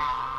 Ah!